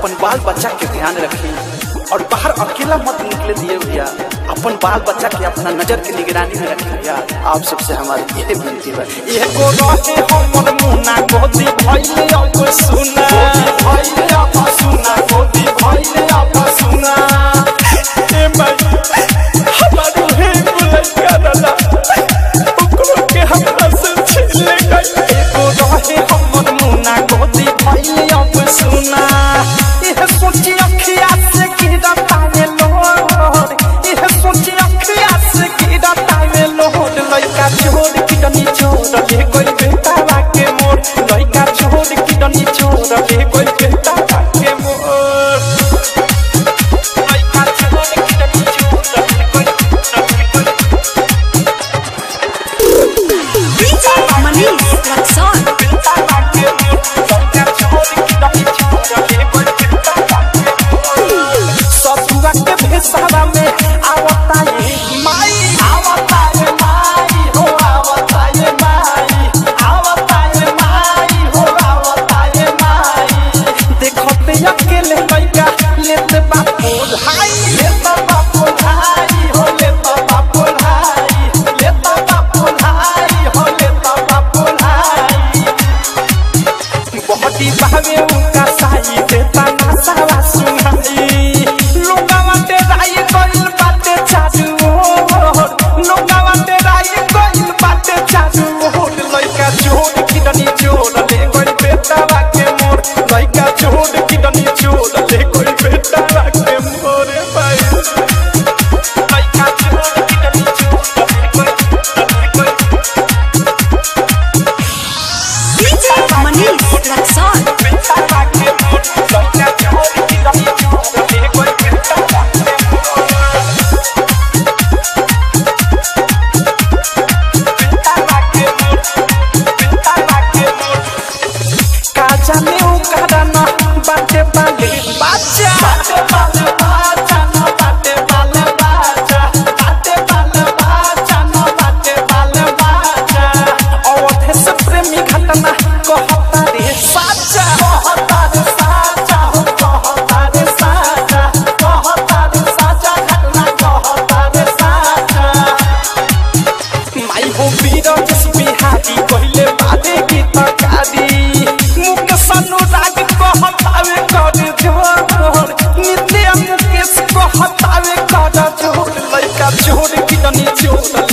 अपन बाल बच्चा के ध्यान रखी और बाहर अकेला मत निकले दिए भैया अपन बाल बच्चा के अपना नज़र के निगरानी में रखी भैया आप सबसे हमारी यही विनती है छोड़ कितनी छोड़ कोई बेटा लागे मोर लइका छोड़ कितनी छोड़ रे कोई बाटे अकेले मैया लेत बा बोझाई लेत बा बोझाई हो लेत बा बोझाई लेत बा बोझाई हो लेत बा बोझाई बहुती भावे उनका साई देता ना सवासी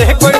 했고